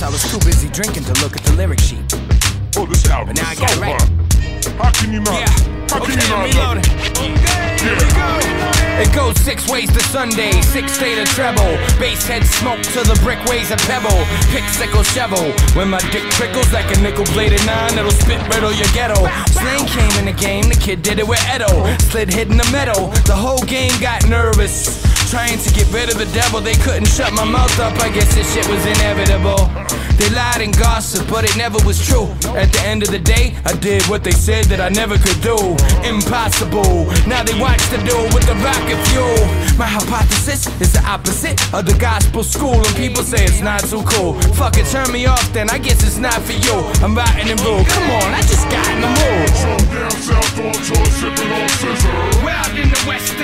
guess I was too busy drinking to look at the lyric sheet. Oh, this album But now I got so it right. hard. How can you not? Yeah. How can Okay, you not reload love it. it? Okay, here we go. It goes six ways to Sunday, six state of treble. Bass head smoke to the brick ways of pebble. Pick sickle shovel. When my dick trickles like a nickel bladed nine, it'll spit riddle your ghetto. Slang came in the game, the kid did it with Edo. Slid hit in the meadow, the whole game got nervous. Trying to get rid of the devil, they couldn't shut my mouth up. I guess this shit was inevitable. They lied and gossiped, but it never was true. At the end of the day, I did what they said that I never could do. Impossible. Now they watch the dude with the rocket fuel. My hypothesis is the opposite of the gospel school, and people say it's not so cool. Fuck it, turn me off then. I guess it's not for you. I'm riding and rude. Come on, I just got in the mood. From down south on sipping on scissor. We're in the west,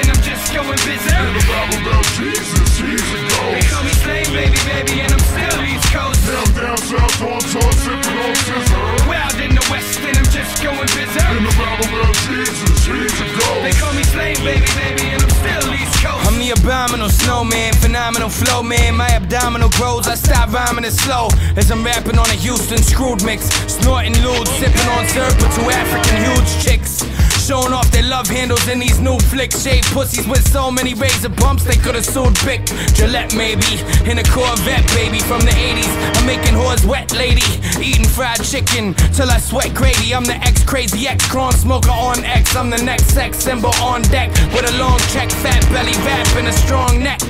south on tour, sipping on scissor. We're in the west, and I'm just going berserk. In the Bible about Jesus, he's a ghost. They call me slave, baby, baby, and I'm still East Coast. I'm the abominable snowman, phenomenal flow, man. My abdominal grows, I stop rhyming it slow as I'm rapping on a Houston screwed mix. Snorting lewd, sipping on syrup with two African huge chicks. Showing off their love handles in these new flicks. Shaved pussies with so many razor bumps, they could've sued Bic. Gillette, maybe. In a Corvette, baby, from the 80s. I'm making whores wet, lady. Eating fried chicken till I sweat gravy. I'm the ex crazy ex cron smoker on X. I'm the next sex symbol on deck. With a long check, fat belly rap, and a strong neck.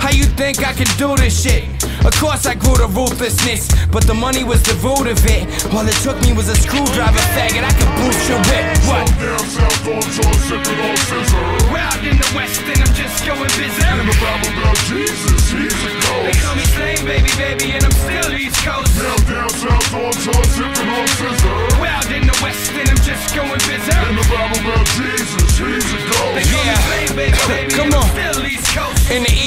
How you think I can do this shit? Of course I grew to ruthlessness, but the money was the root of it. All it took me was a screwdriver faggot, I could boost your whip. What? Down south on tour, sipping on scissor. We're out in the west and I'm just going In the Bible about Jesus, he's a ghost. They call me slave, baby, baby, and I'm still East Coast. Down down south on tour, sipping on scissor. We're out in the west and I'm just going In the Bible about Jesus, he's a ghost.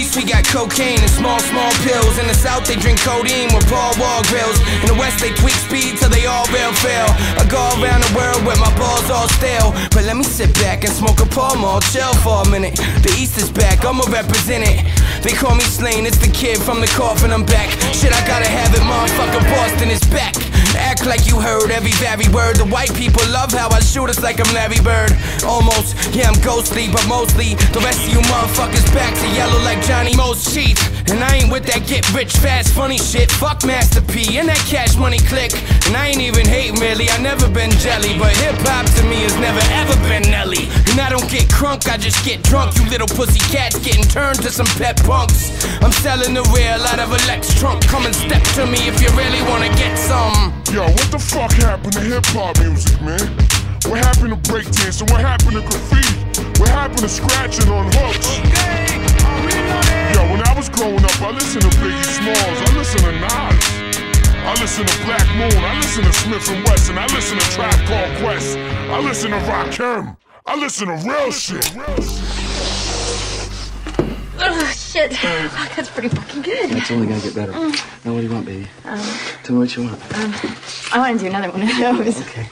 East, we got cocaine and small, small pills. In the south, they drink codeine with Paul Wall grills. In the west, they tweak speed till they all rail fail. I go around the world with my balls all stale. But let me sit back and smoke a Pall Mall, chill for a minute. The east is back, I'ma represent it. They call me Slaine, it's the kid from the coffin, I'm back. Shit, I gotta have it, motherfucker, Boston is back. Act like you heard every very word. The white people love how I shoot us like I'm Larry Bird. Almost, yeah, I'm ghostly, but mostly the rest of you motherfuckers back to yellow like Johnny Most cheat. And I ain't with that get rich fast funny shit. Fuck Master P and that cash money click. And I ain't even hate really, I never been jelly. But hip hop to me has never ever been Nelly. And I don't get crunk, I just get drunk. You little pussy cats getting turned to some pet punks. I'm selling the real out of a Lex trunk. Come and step to me if you really wanna get some. Yo, what the fuck happened to hip hop music, man? What happened to breakdancing? What happened to graffiti? What happened to scratching on hooks? Yo, when I was growing up, I listened to Biggie Smalls, I listened to Nas, I listened to Black Moon, I listened to Smif-N-Wessun, I listened to Tribe Called Quest, I listened to Rakim, I listened to real shit. Oh, shit. Fuck, oh, that's pretty fucking good. It's only gonna get better. Mm. Now, what do you want, baby? Um, Tell me what you want. Um, I want to do another one of those. Okay.